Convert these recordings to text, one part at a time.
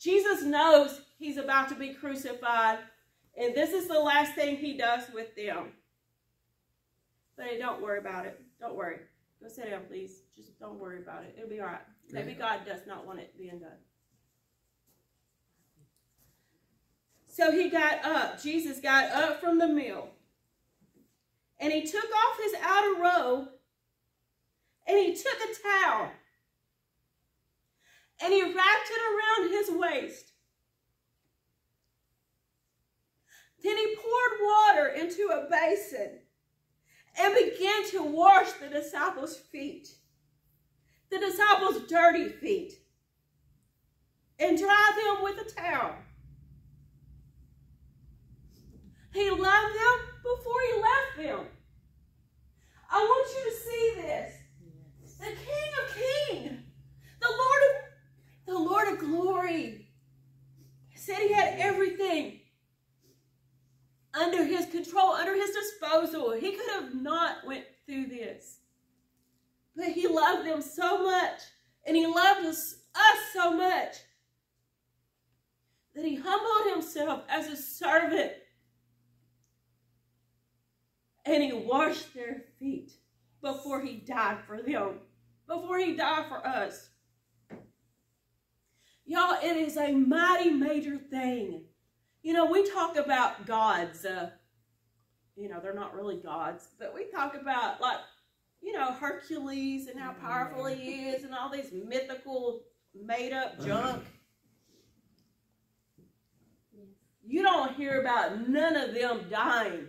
Jesus knows he's about to be crucified, and this is the last thing he does with them. But hey, don't worry about it. Don't worry. Go sit down, please. Just don't worry about it. It'll be all right. Maybe God does not want it being done. So he got up. Jesus got up from the meal. And he took off his outer robe. And he took a towel. And he wrapped it around his waist. Then he poured water into a basin and began to wash the disciples' feet, the disciples' dirty feet, and dry them with a towel. He loved them before he left them. I want you to see this. The King of Kings, the Lord of the Glory, said he had everything under his control, under his disposal. He could have not went through this. But he loved them so much, and he loved us, us so much, that he humbled himself as a servant, and he washed their feet before he died for them, before he died for us. Y'all, it is a mighty major thing you know, we talk about gods. Uh, you know, they're not really gods, but we talk about like, you know, Hercules and how powerful he is and all these mythical made up junk. You don't hear about none of them dying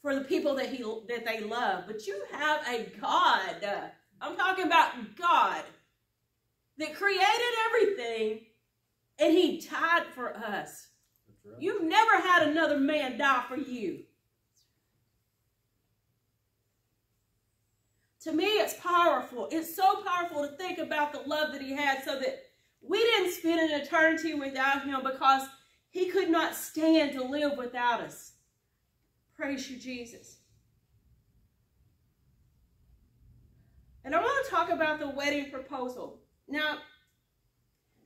for the people that he that they love, but you have a God. I'm talking about God that created everything and he died for us. Right. You've never had another man die for you. To me, it's powerful. It's so powerful to think about the love that he had so that we didn't spend an eternity without him because he could not stand to live without us. Praise you, Jesus. And I want to talk about the wedding proposal. Now,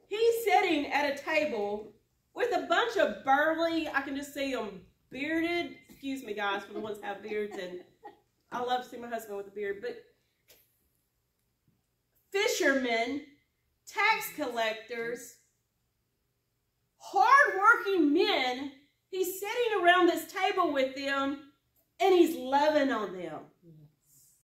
He's sitting at a table with a bunch of burly, I can just see them bearded, excuse me guys for the ones that have beards and I love to see my husband with a beard, but fishermen, tax collectors, hardworking men, he's sitting around this table with them and he's loving on them.